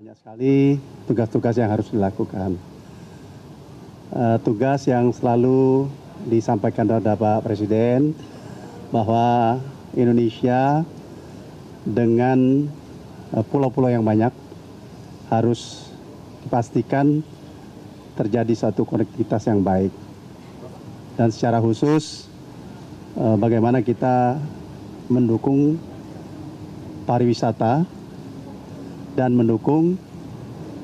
Banyak sekali tugas-tugas yang harus dilakukan. Uh, tugas yang selalu disampaikan oleh Pak Presiden bahwa Indonesia dengan uh, pulau-pulau yang banyak harus dipastikan terjadi satu konektivitas yang baik. Dan secara khusus uh, bagaimana kita mendukung pariwisata dan mendukung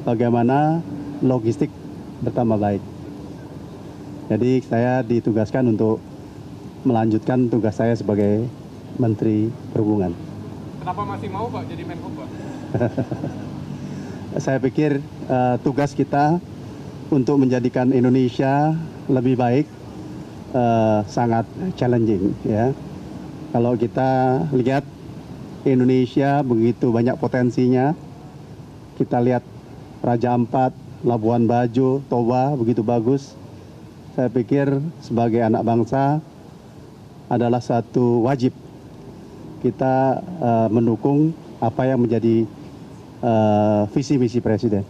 bagaimana logistik bertambah baik. Jadi saya ditugaskan untuk melanjutkan tugas saya sebagai Menteri Perhubungan. Kenapa masih mau Pak jadi Menko Pak? saya pikir uh, tugas kita untuk menjadikan Indonesia lebih baik uh, sangat challenging ya. Kalau kita lihat Indonesia begitu banyak potensinya, kita lihat Raja Ampat, Labuan Bajo, Toba begitu bagus. Saya pikir sebagai anak bangsa adalah satu wajib kita uh, mendukung apa yang menjadi uh, visi misi presiden.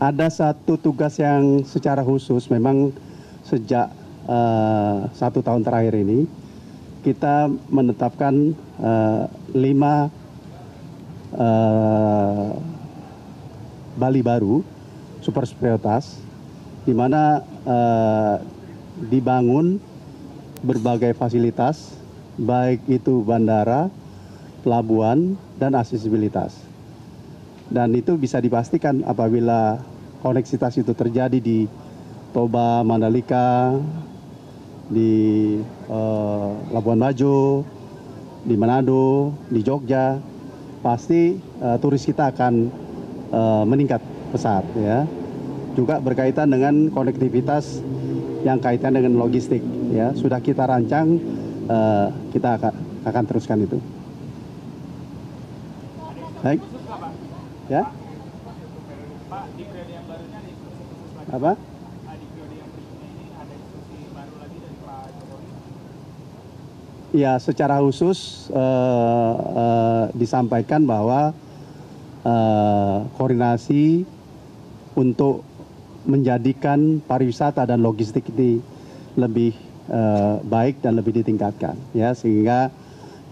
Ada satu tugas yang secara khusus memang sejak uh, satu tahun terakhir ini kita menetapkan uh, lima uh, Bali baru super prioritas di mana uh, dibangun berbagai fasilitas baik itu bandara, pelabuhan dan aksesibilitas. Dan itu bisa dipastikan apabila koneksitas itu terjadi di Toba, Mandalika, di uh, Labuan Bajo, di Manado, di Jogja, pasti uh, turis kita akan uh, meningkat pesat ya. Juga berkaitan dengan konektivitas yang kaitan dengan logistik ya. Sudah kita rancang, uh, kita akan, akan teruskan itu. Baik. Ya. Apa? Ya, secara khusus uh, uh, disampaikan bahwa uh, koordinasi untuk menjadikan pariwisata dan logistik ini lebih baik dan lebih ditingkatkan, ya sehingga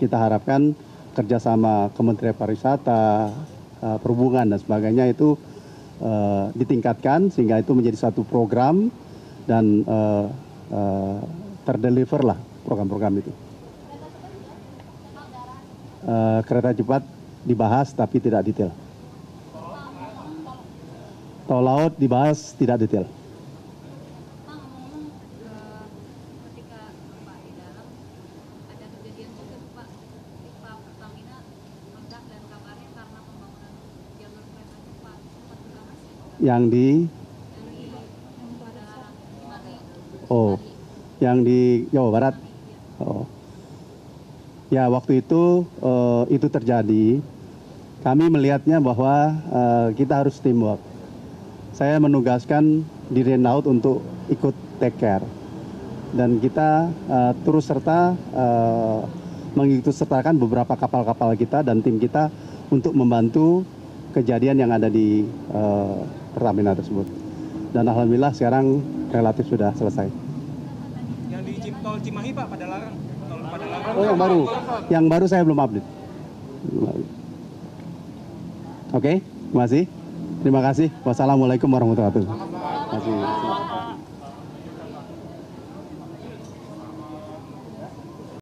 kita harapkan kerjasama Kementerian Pariwisata, Perhubungan dan sebagainya itu uh, ditingkatkan sehingga itu menjadi satu program dan uh, uh, terdeliver lah program-program itu. Uh, kereta cepat dibahas tapi tidak detail. Tol laut dibahas tidak detail. Yang di Oh, yang di Jawa Barat. Ya, waktu itu uh, itu terjadi. Kami melihatnya bahwa uh, kita harus teamwork. Saya menugaskan di Renault untuk ikut take care. Dan kita uh, terus serta uh, mengikut sertakan beberapa kapal-kapal kita dan tim kita untuk membantu kejadian yang ada di uh, Pertamina tersebut. Dan alhamdulillah sekarang relatif sudah selesai. Tol Cimahi Pak pada larang. Tol pada larang. Oh yang baru, yang baru saya belum update. Oke, terima kasih. Terima kasih. Wassalamualaikum warahmatullahi wabarakatuh. Terima kasih.